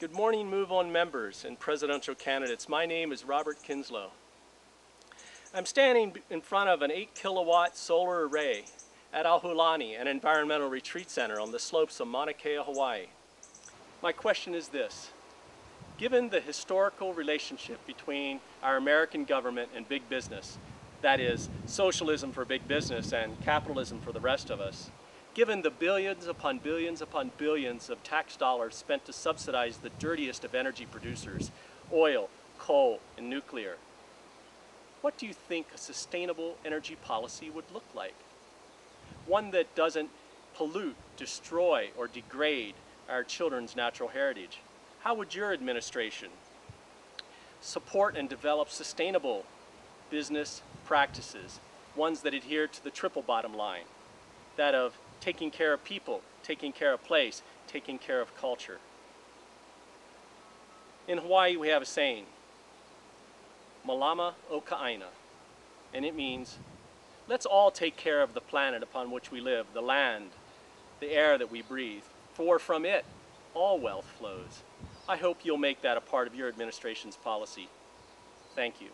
Good morning, Move On members and presidential candidates. My name is Robert Kinslow. I'm standing in front of an 8 kilowatt solar array at Ahulani, an environmental retreat center on the slopes of Mauna Kea, Hawaii. My question is this. Given the historical relationship between our American government and big business, that is, socialism for big business and capitalism for the rest of us, given the billions upon billions upon billions of tax dollars spent to subsidize the dirtiest of energy producers, oil, coal, and nuclear, what do you think a sustainable energy policy would look like? One that doesn't pollute, destroy, or degrade our children's natural heritage. How would your administration support and develop sustainable business practices, ones that adhere to the triple bottom line, that of taking care of people, taking care of place, taking care of culture. In Hawaii we have a saying, Malama o Ka'aina, and it means let's all take care of the planet upon which we live, the land, the air that we breathe, for from it all wealth flows. I hope you'll make that a part of your administration's policy. Thank you.